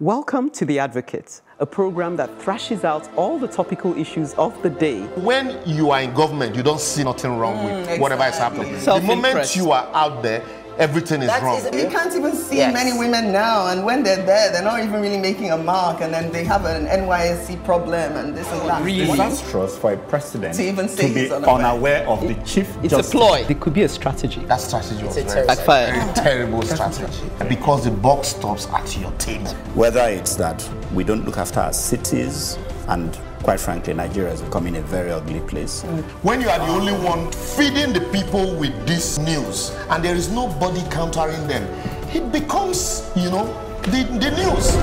Welcome to The Advocate, a program that thrashes out all the topical issues of the day. When you are in government, you don't see nothing wrong with mm, whatever is happening. The moment you are out there, everything is That wrong. is- you can't even see Yes. many women now, and when they're there, they're not even really making a mark, and then they have an NYSC problem and this and that. Really? disastrous for a president To even say be unaware. unaware of the chief It's a ploy. It could be a strategy. that strategy was It's very, backfired. very terrible strategy because the buck stops at your table. Whether it's that we don't look after our cities and quite frankly, Nigeria is becoming a very ugly place. Mm. When you are the only one feeding the people with this news and there is nobody countering them, it becomes, you know, the, the news.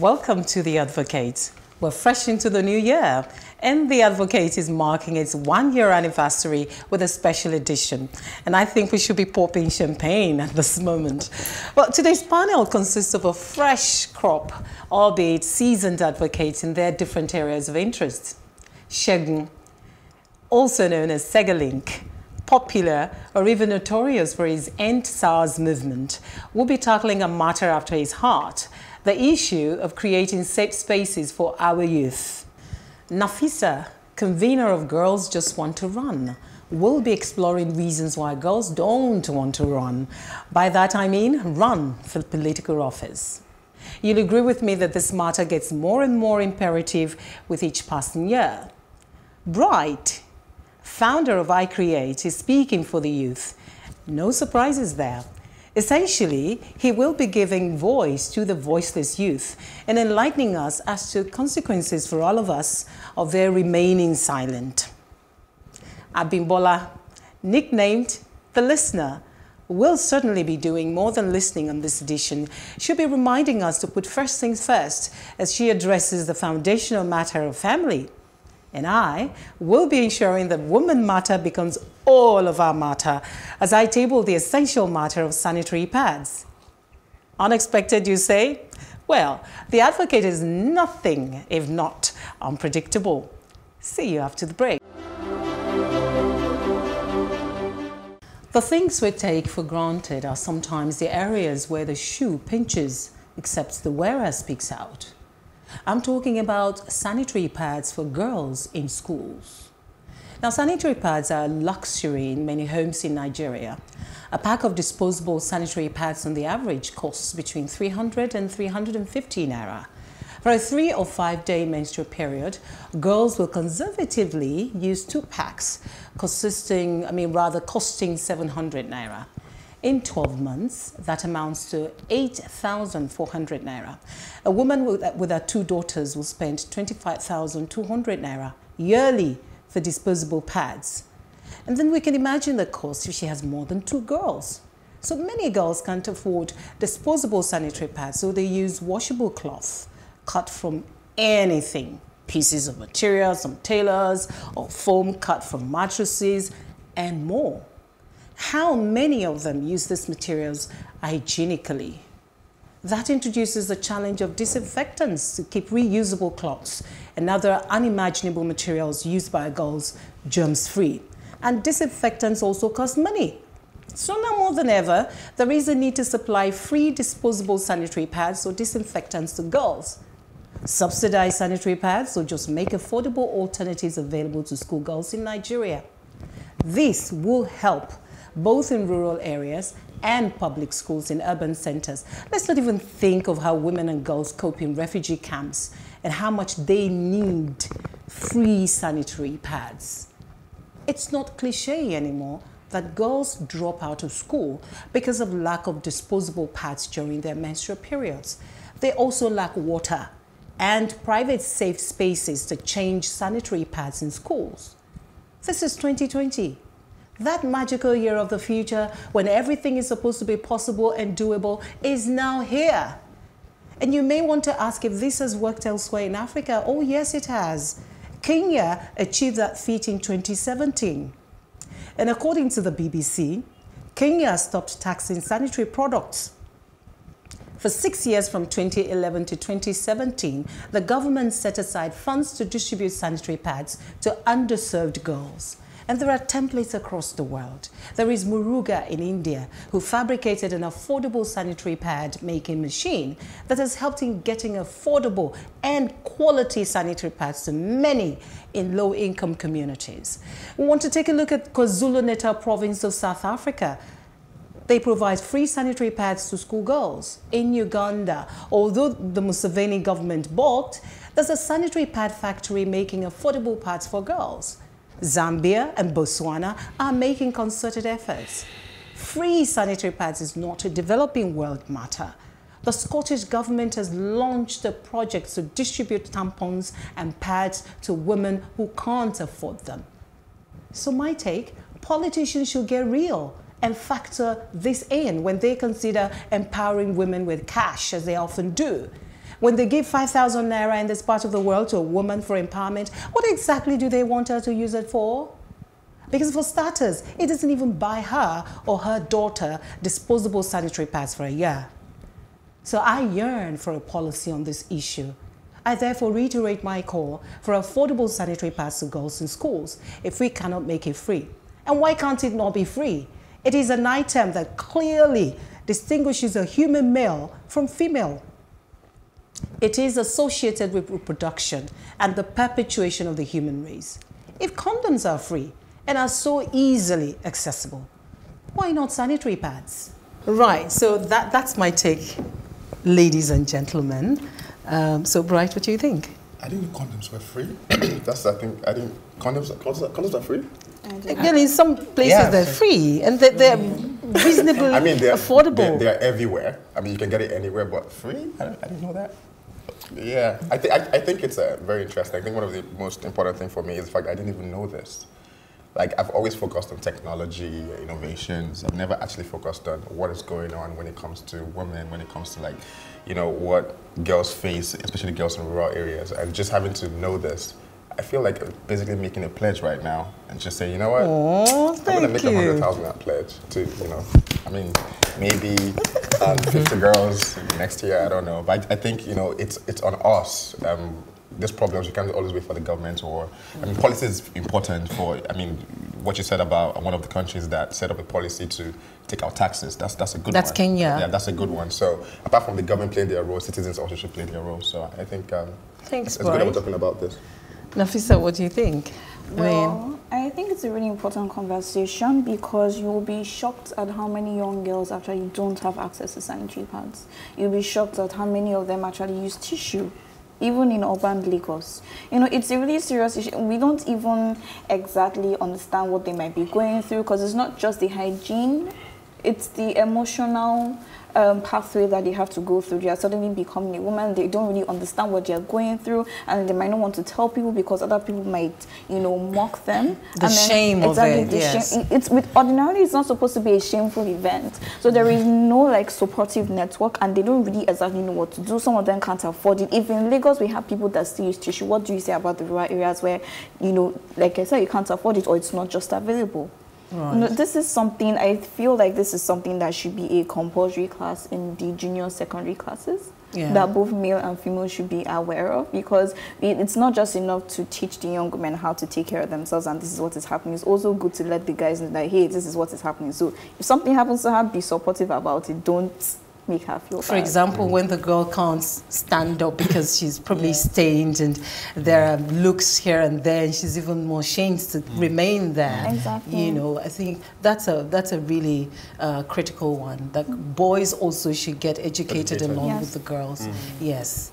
Welcome to The Advocate. We're fresh into the new year, and The Advocate is marking its one year anniversary with a special edition. And I think we should be popping champagne at this moment. Well, today's panel consists of a fresh crop, albeit seasoned advocates in their different areas of interest. Segun, also known as Segalink, popular or even notorious for his End SARS movement, will be tackling a matter after his heart the issue of creating safe spaces for our youth. Nafisa, convener of Girls Just Want to Run, will be exploring reasons why girls don't want to run. By that I mean run for political office. You'll agree with me that this matter gets more and more imperative with each passing year. Bright, founder of iCreate, is speaking for the youth. No surprises there. Essentially, he will be giving voice to the voiceless youth and enlightening us as to consequences for all of us of their remaining silent. Abimbola, nicknamed the listener, will certainly be doing more than listening on this edition. She'll be reminding us to put first things first as she addresses the foundational matter of family. And I will be ensuring that woman matter becomes all of our matter as I table the essential matter of sanitary pads. Unexpected, you say? Well, the advocate is nothing if not unpredictable. See you after the break. The things we take for granted are sometimes the areas where the shoe pinches, except the wearer speaks out. I'm talking about sanitary pads for girls in schools. Now, sanitary pads are a luxury in many homes in Nigeria. A pack of disposable sanitary pads on the average costs between 300 and 350 naira. For a three or five day menstrual period, girls will conservatively use two packs, consisting, I mean, rather costing 700 naira. In 12 months, that amounts to 8,400 naira. A woman with, uh, with her two daughters will spend 25,200 naira yearly for disposable pads. And then we can imagine the cost if she has more than two girls. So many girls can't afford disposable sanitary pads, so they use washable cloth cut from anything pieces of material, from tailors or foam cut from mattresses and more. How many of them use these materials hygienically? That introduces the challenge of disinfectants to keep reusable cloths and other unimaginable materials used by girls germs free. And disinfectants also cost money. So now more than ever, there is a need to supply free disposable sanitary pads or disinfectants to girls. Subsidize sanitary pads or just make affordable alternatives available to schoolgirls in Nigeria. This will help both in rural areas and public schools in urban centers. Let's not even think of how women and girls cope in refugee camps and how much they need free sanitary pads. It's not cliche anymore that girls drop out of school because of lack of disposable pads during their menstrual periods. They also lack water and private safe spaces to change sanitary pads in schools. This is 2020. That magical year of the future when everything is supposed to be possible and doable is now here. And you may want to ask if this has worked elsewhere in Africa. Oh, yes, it has. Kenya achieved that feat in 2017. And according to the BBC, Kenya stopped taxing sanitary products. For six years from 2011 to 2017, the government set aside funds to distribute sanitary pads to underserved girls. And there are templates across the world. There is Muruga in India, who fabricated an affordable sanitary pad making machine that has helped in getting affordable and quality sanitary pads to many in low income communities. We want to take a look at KwaZulu Natal province of South Africa. They provide free sanitary pads to schoolgirls. In Uganda, although the Museveni government balked, there's a sanitary pad factory making affordable pads for girls. Zambia and Botswana are making concerted efforts. Free sanitary pads is not a developing world matter. The Scottish government has launched a project to distribute tampons and pads to women who can't afford them. So my take, politicians should get real and factor this in when they consider empowering women with cash, as they often do. When they give 5,000 naira in this part of the world to a woman for empowerment, what exactly do they want her to use it for? Because for starters, it doesn't even buy her or her daughter disposable sanitary pads for a year. So I yearn for a policy on this issue. I therefore reiterate my call for affordable sanitary pads to girls in schools if we cannot make it free. And why can't it not be free? It is an item that clearly distinguishes a human male from female. It is associated with reproduction and the perpetuation of the human race. If condoms are free and are so easily accessible, why not sanitary pads? Right, so that, that's my take, ladies and gentlemen. Um, so, Bright, what do you think? I didn't know condoms were free. That's I think I didn't condoms condoms, condoms are free. Again, in some places Yeah. they're free and they're, they're reasonably I mean, they're affordable. They're, they're everywhere. I mean, you can get it anywhere, but free? I, I didn't know that. Yeah, I, th- I, I think it's uh, very interesting. I think one of the most important thing for me is the fact I didn't even know this. Like I've always focused on technology, innovations. I've never actually focused on what is going on when it comes to women, when it comes to like, you know, what girls face, especially girls in rural areas, and just having to know this. I feel like basically making a pledge right now and just saying, you know what? Aw, I'm gonna make a hundred thousand that pledge to, you know, I mean, maybe um, 50 girls next year. I don't know, but I, I think you know it's it's on us. Um, these problems you can't always wait for the government or I mean, policy is important for. I mean, what you said about one of the countries that set up a policy to take out taxes. That's that's a good That's one. Kenya. Yeah, that's a good one. So apart from the government playing their role, citizens also should play their role. So I think um, Thanks, it's, it's good that we're talking about this. Nafisa, what do you think? I mean, Well, I think it's a really important conversation because you will be shocked at how many young girls actually don't have access to sanitary pads. You'll be shocked at how many of them actually use tissue, even in urban Lagos. You know, it's a really serious issue. We don't even exactly understand what they might be going through because it's not just the hygiene, it's the emotional um, pathway that they have to go through. They are suddenly becoming a woman. They don't really understand what they are going through, and they might not want to tell people because other people might, you know, mock them. The And shame of exactly, it, the yes. shame. It's with ordinarily, it's not supposed to be a shameful event. So there is no like supportive network, and they don't really exactly know what to do. Some of them can't afford it. Even in Lagos we have people that still use tissue, what do you say about the rural areas where, you know, like I said, you can't afford it or it's not just available? You know, this is something I feel like this is something that should be a compulsory class in the junior secondary classes. Yeah. That both male and female should be aware of because it- it's not just enough to teach the young men how to take care of themselves and this is what is happening. It's also good to let the guys know that hey, this is what is happening. So if something happens to her, be supportive about it. Don't make her feel for bad. example, when the girl can't stand up because she's probably stained and there are looks here and there, and she's even more ashamed to mm. remain mm. there. Exactly. You know, I think that's a that's a really uh, critical one. That mm. boys also should get educated Educated. along Yes. with the girls. Yes.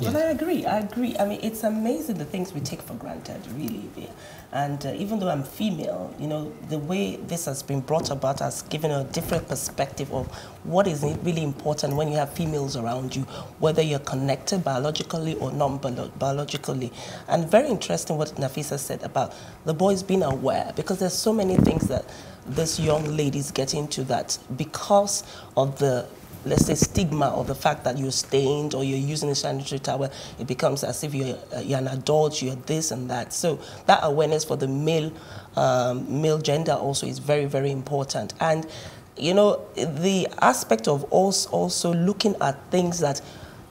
Well, I agree. I agree. I mean, it's amazing the things we take for granted, really. And uh, even though I'm female, you know, the way this has been brought about has given a different perspective of what is really important when you have females around you, whether you're connected biologically or non-biologically. And very interesting what Nafisa said about the boys being aware, because there's so many things that this young ladies get into that because of the let's say stigma of the fact that you're stained or you're using a sanitary towel, it becomes as if you're, uh, you're an adult, you're this and that. So that awareness for the male um, male gender also is very very important. And you know the aspect of also also looking at things that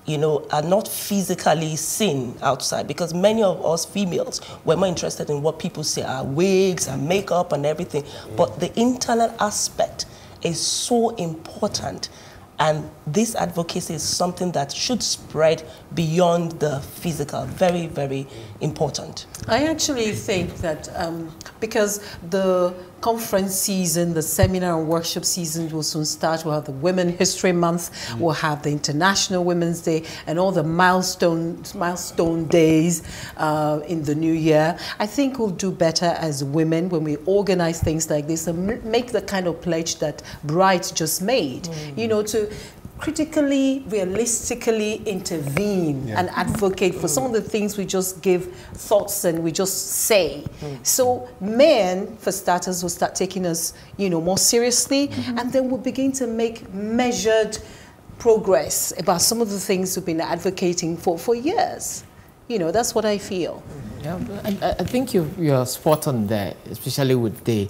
you know, are not physically seen outside because many of us females were more interested in what people say are wigs and makeup and everything. But the internal aspect is so important. And this advocacy is something that should spread beyond the physical. Very, very important. I actually think that um, because the conference season, the seminar and workshop season will soon start. We'll have the Women History Month, mm. we'll have the International Women's Day, and all the milestone milestone days uh, in the new year. I think we'll do better as women when we organize things like this and make the kind of pledge that Bright just made. Mm. You know, to critically, realistically intervene yeah. and advocate for some of the things we just give thoughts and we just say. Mm. So men, for starters, will start taking us, you know, more seriously, mm -hmm. and then we'll begin to make measured progress about some of the things we've been advocating for for years. You know, that's what I feel. Yeah, I, I think you're, you're spot on there, especially with the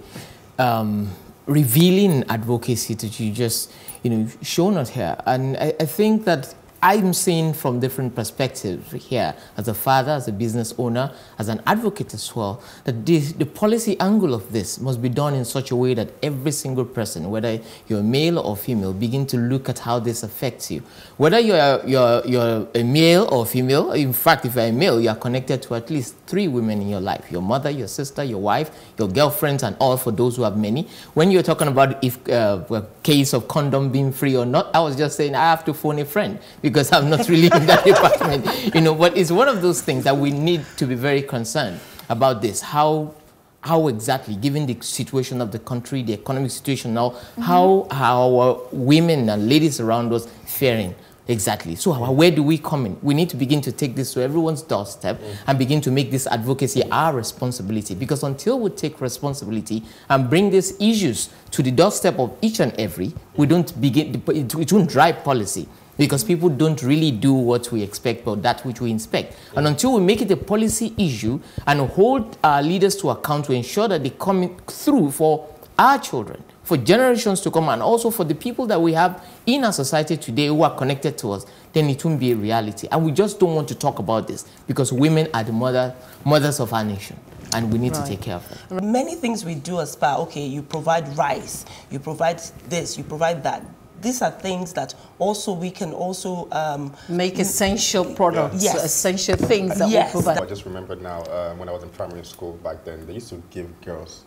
um, revealing advocacy that you just you know shown us here. And I, I think that I'm seeing from different perspectives here, as a father, as a business owner, as an advocate as well, that this, the policy angle of this must be done in such a way that every single person, whether you're male or female, begin to look at how this affects you. Whether you're, you're, you're a male or female, in fact, if you're a male, you're connected to at least three women in your life, your mother, your sister, your wife, your girlfriends, and all for those who have many. When you're talking about if uh, case of condom being free or not, I was just saying I have to phone a friend because I'm not really in that department, you know, but it's one of those things that we need to be very concerned about this. How how exactly, given the situation of the country, the economic situation now, mm -hmm. how our women and ladies around us faring? Exactly. So where do we come in? We need to begin to take this to everyone's doorstep mm -hmm. and begin to make this advocacy our responsibility. Because until we take responsibility and bring these issues to the doorstep of each and every, we don't begin, it won't drive policy because people don't really do what we expect but that which we inspect. And until we make it a policy issue and hold our leaders to account to ensure that they come through for our children, for generations to come, and also for the people that we have in our society today who are connected to us, then it won't be a reality. And we just don't want to talk about this because women are the mother, mothers of our nation and we need right. to take care of them. Many things we do as far, okay, you provide rice, you provide this, you provide that these are things that also we can also um, make essential products, yes. essential things that yes. we provide. I just remembered now uh, when I was in primary school back then, they used to give girls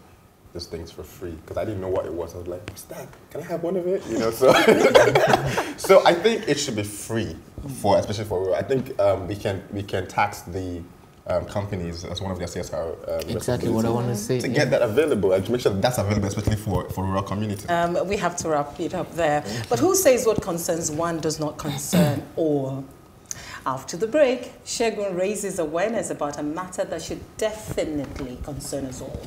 these things for free because I didn't know what it was. I was like, "What's that? Can I have one of it?" You know, so so I think it should be free for, especially for. I think um, we can we can tax the um, companies as one of their CSR. Um, exactly what I want to say. To yeah. get that available and to make sure that that's available, especially for, for rural communities. Um, we have to wrap it up there. But who says what concerns one does not concern all? After the break, Segun raises awareness about a matter that should definitely concern us all.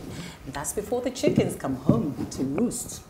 And that's before the chickens come home to roost.